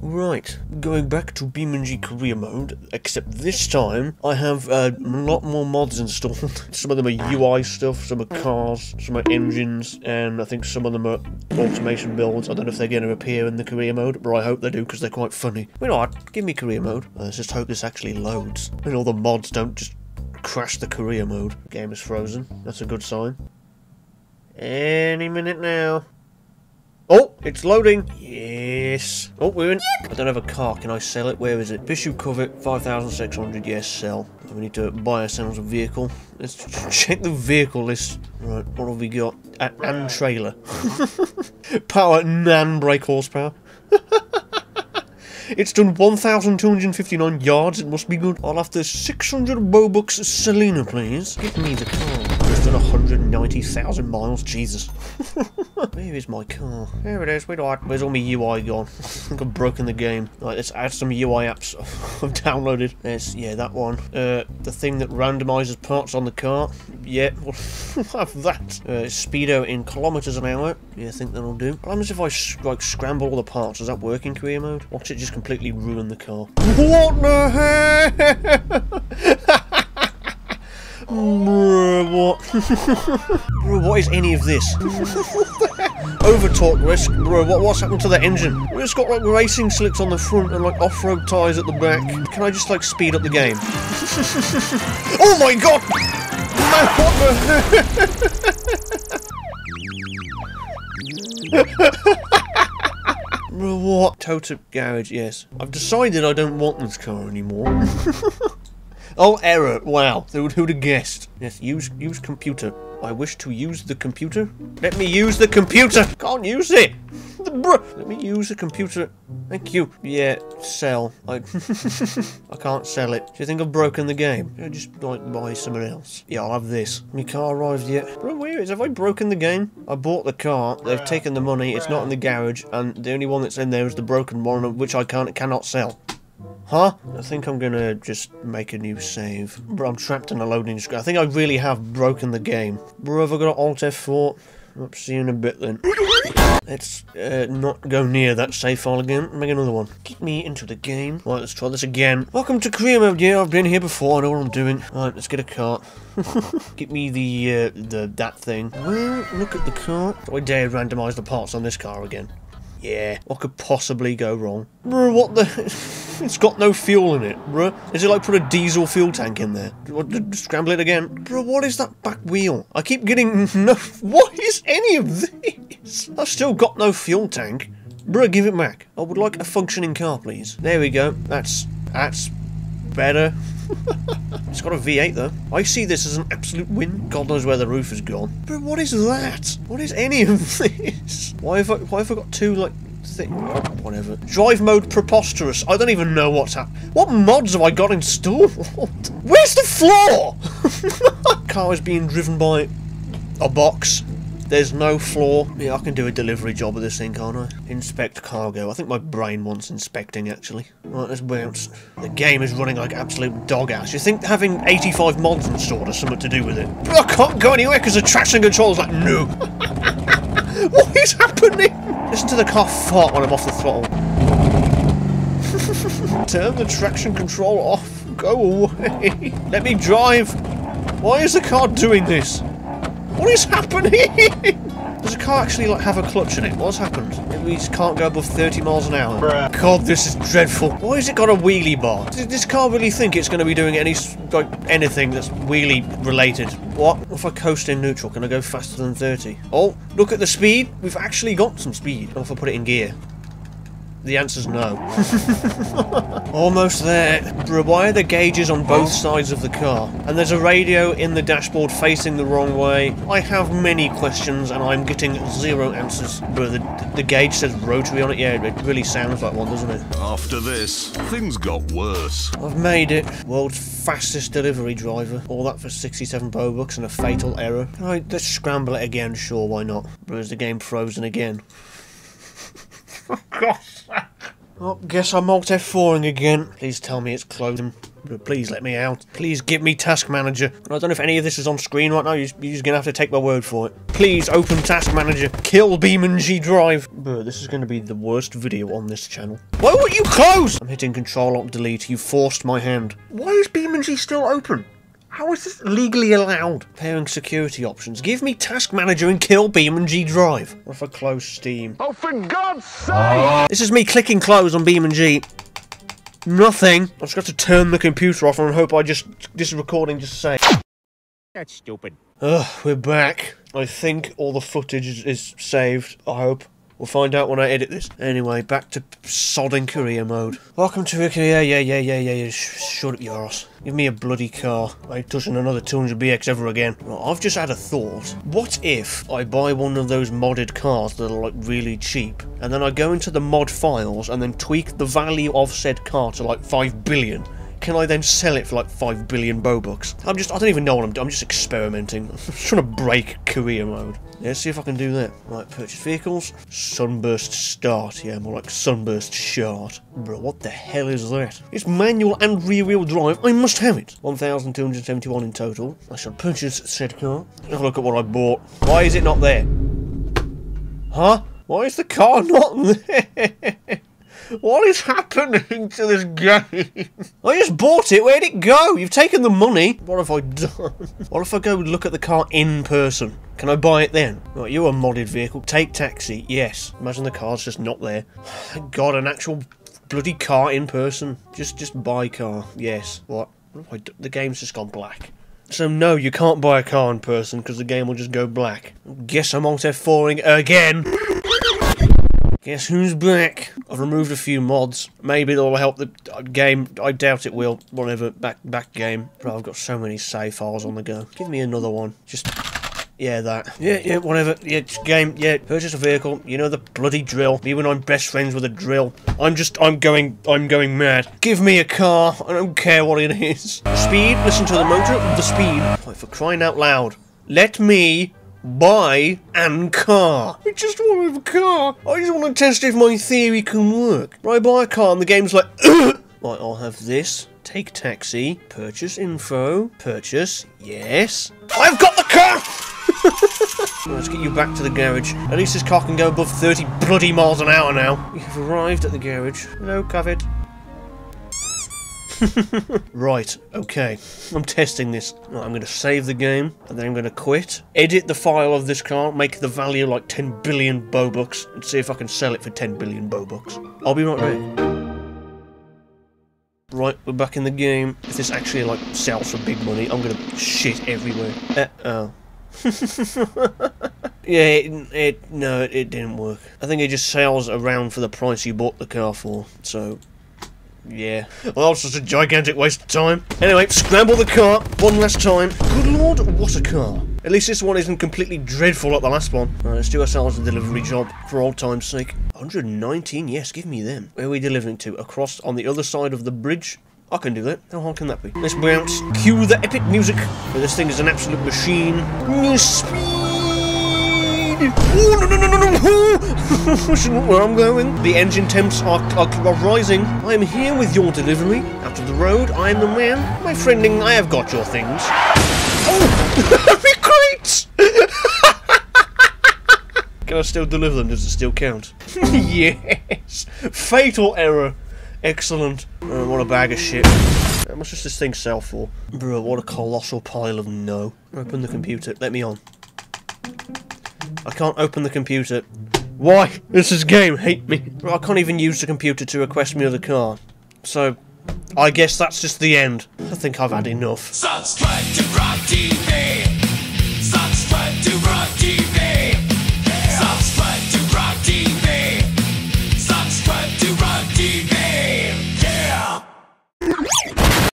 Right, going back to BeamNG career mode, except this time I have uh, a lot more mods installed. some of them are UI stuff, some are cars, some are engines, and I think some of them are automation builds. I don't know if they're going to appear in the career mode, but I hope they do because they're quite funny. You know what, give me career mode. Let's just hope this actually loads. And all the mods don't just crash the career mode. Game is frozen. That's a good sign. Any minute now. Oh, it's loading. Yes. Oh, we're in. I don't have a car. Can I sell it? Where is it? Bishu Covet, 5,600. Yes, sell. We need to buy ourselves a vehicle. Let's check the vehicle list. Right, what have we got? A and trailer. Power, nan brake horsepower. It's done 1,259 yards, it must be good. I'll have the 600 Robux Selena, please. Give me the car. It's done 190,000 miles, Jesus. Where is my car? There it is, where do I... Where's all my UI gone? I think I've broken the game. Right, let's add some UI apps I've downloaded. There's, yeah, that one. Uh, the thing that randomizes parts on the car. Yeah, we'll have that. Uh, speedo in kilometers an hour. Yeah, I think that'll do. What happens if I, like, scramble all the parts? Does that work in career mode? Watch it just completely ruin the car. What the heck? Bruh, what? Bruh, what is any of this? Over torque risk. Bro, what, what's happened to the engine? It's got like racing slicks on the front and like off-road tyres at the back. Can I just like speed up the game? oh my god! Man, what the... What? Total garage, yes. I've decided I don't want this car anymore. Oh, error. Wow. Who'd, who'd have guessed? Yes, use, use computer. I wish to use the computer. Let me use the computer. Can't use it. Let me use the computer. Thank you. Yeah, sell. I, I can't sell it. Do you think I've broken the game? I just like buy something else. Yeah, I'll have this. My car arrived yet. Bro, where is? Have I broken the game? I bought the car. They've taken the money. It's not in the garage, and the only one that's in there is the broken one, which I can't cannot sell. Huh? I think I'm gonna just make a new save. Bro, I'm trapped in a loading screen. I think I really have broken the game. Bro, have I got Alt F4? I'll see you in a bit then. Let's uh, not go near that save file again. Make another one. Get me into the game. Right, let's try this again. Welcome to career mode. Yeah, I've been here before. I know what I'm doing. Right, let's get a car. Get me the uh, the that thing. Well, look at the car. Do I dare randomise the parts on this car again? Yeah, what could possibly go wrong? Bruh, what the... it's got no fuel in it, bruh. Is it like put a diesel fuel tank in there? Scramble it again? Bruh, what is that back wheel? I keep getting no... What is any of this? I've still got no fuel tank. Bruh, give it back. I would like a functioning car, please. There we go. That's... That's... Better. it's got a V8 though. I see this as an absolute win. God knows where the roof has gone. But what is that? What is any of this? Why have I, why have I got two like thing? Whatever. Drive mode preposterous. I don't even know what's happening. What mods have I got installed? Where's the floor? Car is being driven by a box. There's no floor. Yeah, I can do a delivery job with this thing, can't I? Inspect cargo. I think my brain wants inspecting, actually. Right, let's bounce. The game is running like absolute dog ass. You think having 85 mods installed has something to do with it? I can't go anywhere because the traction control's like, no. what is happening? Listen to the car fart when I'm off the throttle. Turn the traction control off. Go away. Let me drive. Why is the car doing this? What is happening? Does the car actually like have a clutch in it? What's happened? It can't go above 30 miles an hour. Bruh. God, this is dreadful. Why has it got a wheelie bar? Does this car really think it's going to be doing any like anything that's wheelie related? What? If I coast in neutral, can I go faster than 30? Oh, look at the speed. We've actually got some speed. What if I put it in gear? The answer's no. Almost there. Are the gauges on both sides of the car? And there's a radio in the dashboard facing the wrong way. I have many questions and I'm getting zero answers. Bro, the, the gauge says rotary on it. Yeah, it really sounds like one, doesn't it? After this, things got worse. I've made it. World's fastest delivery driver. All that for 67 Robux and a fatal error. Right, let's scramble it again. Sure, why not? Bro, is the game frozen again? Sake. Oh, guess I'm alt F4ing again. Please tell me it's closing. Please let me out. Please give me Task Manager. I don't know if any of this is on screen right now. You're, just gonna have to take my word for it. Please open Task Manager. Kill BeamNG Drive. Bruh, this is gonna be the worst video on this channel. Why won't you close? I'm hitting Control Alt Delete. You forced my hand. Why is BeamNG still open? How is this legally allowed? Pairing security options. Give me Task Manager and kill BeamNG Drive. What if I close Steam? Oh, for God's sake! This is me clicking close on BeamNG. Nothing. I've just got to turn the computer off and hope I just this recording just say. That's stupid. Ugh, we're back. I think all the footage is, is saved. I hope. We'll find out when I edit this. Anyway, back to sodding career mode. Welcome to a career. Yeah, yeah, yeah, yeah, yeah. Sh shut up, yours. Give me a bloody car. I ain't touching another 200BX ever again. Right, I've just had a thought. What if I buy one of those modded cars that are like really cheap, and then I go into the mod files and then tweak the value of said car to like 5 billion? Can I then sell it for like 5 billion Bobucks? I'm just, I don't even know what I'm doing, I'm just experimenting. I'm just trying to break career mode. Let's see if I can do that. Right, purchase vehicles. Sunburst start. Yeah, more like sunburst short. Bro, what the hell is that? It's manual and rear wheel drive. I must have it. 1,271 in total. I shall purchase said car. Have a look at what I bought. Why is it not there? Huh? Why is the car not there? What is happening to this game? I just bought it. Where'd it go? You've taken the money. What have I done? What if I go look at the car in person? Can I buy it then? Right, you're a modded vehicle. Take taxi. Yes. Imagine the car's just not there. Thank God, an actual bloody car in person. Just, just buy car. Yes. What? what have I done? The game's just gone black. So no, you can't buy a car in person because the game will just go black. Guess I'm alt F4ing again. Guess who's back? I've removed a few mods. Maybe that'll help the game. I doubt it will. Whatever. Back back game. Bro, I've got so many save files on the go. Give me another one. Just yeah, that. Yeah, yeah, whatever. Yeah, game. Yeah, purchase a vehicle. You know the bloody drill. Me when I'm best friends with a drill. I'm just, I'm going, I'm going mad. Give me a car. I don't care what it is. Speed. Listen to the motor. The speed. Like, for crying out loud. Let me buy and car. I just want a car. I just want to test if my theory can work. I buy a car and the game's like, right, I'll have this. Take taxi. Purchase info. Purchase. Yes. I've got the car! Let's get you back to the garage. At least this car can go above 30 bloody miles an hour now. We have arrived at the garage. Hello, Covet. right, okay. I'm testing this. Right, I'm going to save the game, and then I'm going to quit. Edit the file of this car, make the value like 10 billion Bobucks, and see if I can sell it for 10 billion Bobucks. I'll be right back. Right, we're back in the game. If this actually like sells for big money, I'm gonna shit everywhere. Uh oh. yeah, it, it no, it, it didn't work. I think it just sells around for the price you bought the car for. So, yeah. Well, that was just a gigantic waste of time. Anyway, scramble the car one last time. Good lord, what a car. At least this one isn't completely dreadful like the last one. Let's do ourselves a delivery job for old time's sake. 119, yes, give me them. Where are we delivering to? Across on the other side of the bridge? I can do that. How hard can that be? Let's bounce. Cue the epic music. This thing is an absolute machine. New Speed! Oh, no, no, no, no, no! Not where I'm going. The engine temps are, are, are rising. I am here with your delivery. Out of the road, I am the man. My friending, I have got your things. Oh! Great! Can I still deliver them? Does it still count? yes! Fatal error. Excellent. Uh, what a bag of shit. How much does this thing sell for? Bro, what a colossal pile of no. Open the computer. Let me on. I can't open the computer. Why? This is game. Hate me. Bro, I can't even use the computer to request me the car. So, I guess that's just the end. I think I've had enough. Subscribe to GrogTV. Subscribe to Grog